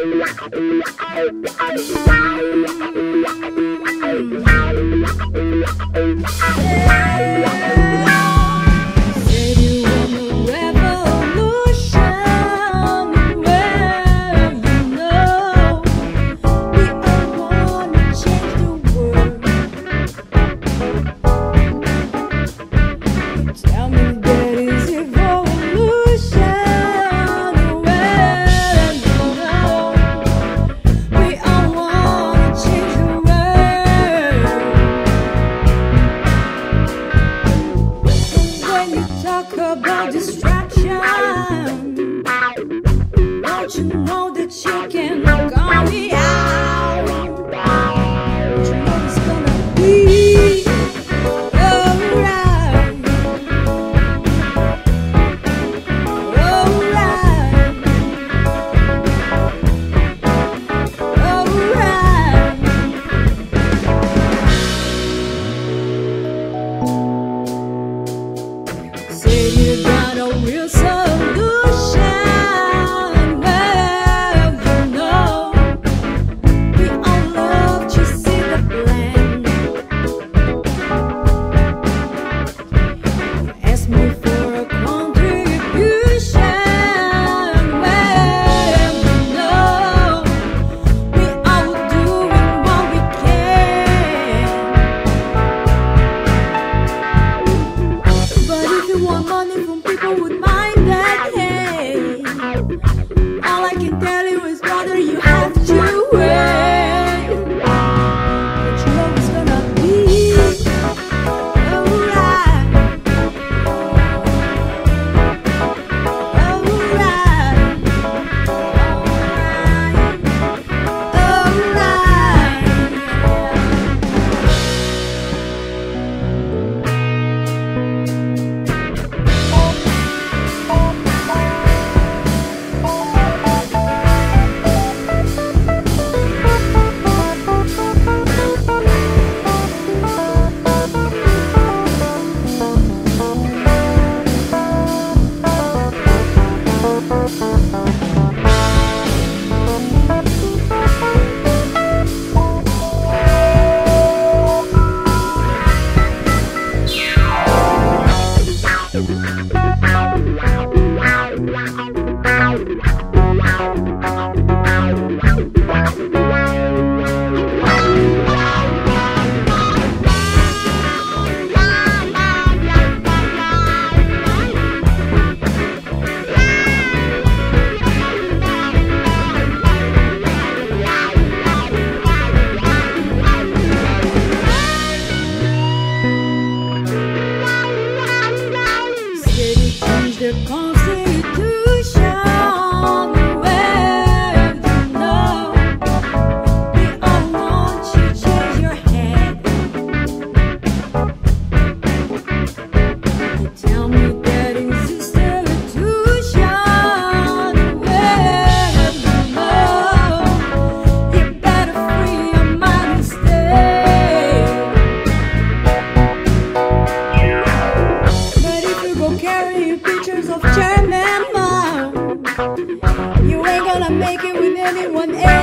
Hey, distraction. Don't you know that you can call me out? All I can tell you is brother, you have to of Chairman Mao. You ain't gonna make it with anyone else.